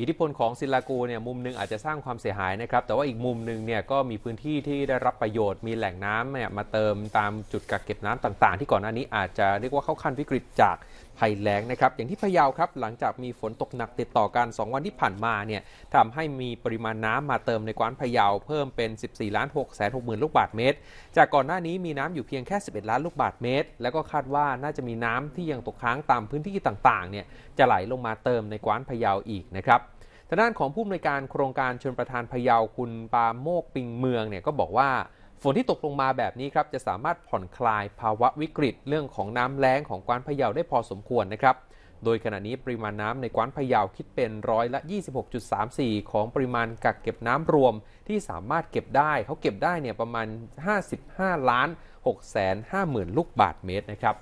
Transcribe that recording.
อิทธิพลของซิลากูเนี่ยมุมหนึ่งอาจจะสร้างความเสียหายนะครับ แต่ว่าอีกมุมหนึ่งเนี่ยก็มีพื้นที่ที่ได้รับประโยชน์มีแหล่งน้ำเนี่ยมาเติมตามจุดกักเก็บน้ำต่าง ๆ ที่ก่อนหน้านี้อาจจะเรียกว่าเข้าขั้นวิกฤตจากภัยแล้งนะครับ อย่างที่พะเยาครับ หลังจากมีฝนตกหนักติดต่อกัน 2 วันที่ผ่านมาเนี่ยทำให้มีปริมาณน้ำมาเติมในกว้านพะเยาเพิ่มเป็น 14ล้าน6แสน6หมื่นลูกบาทเมตร จากก่อนหน้านี้มีน้ำอยู่เพียงแค่ 11 ล้านลูกบาทเมตร แล้วก็คาดว่าน่าจะมีน้ำที่ยังตกค้างตามพื้นที่ต่างๆเนี่ยจะไหลลงมาเติมในกวานพะเยาอีกนะครับ ทางด้านของผู้อำนวยการโครงการชนประทานพะเยาคุณปาโมกปิงเมืองเนี่ยก็บอกว่าฝนที่ตกลงมาแบบนี้ครับจะสามารถผ่อนคลายภาวะวิกฤตเรื่องของน้ำแล้งของกว้านพะเยาได้พอสมควรนะครับ โดยขณะนี้ปริมาณน้ำในกว้านพะเยาคิดเป็นร้อยละ 26.34 ของปริมาณกักเก็บน้ำรวมที่สามารถเก็บได้เขาเก็บได้เนี่ยประมาณ 55 ล้าน6 5 0 0 0 0 ลูกบาทเมตรนะครับ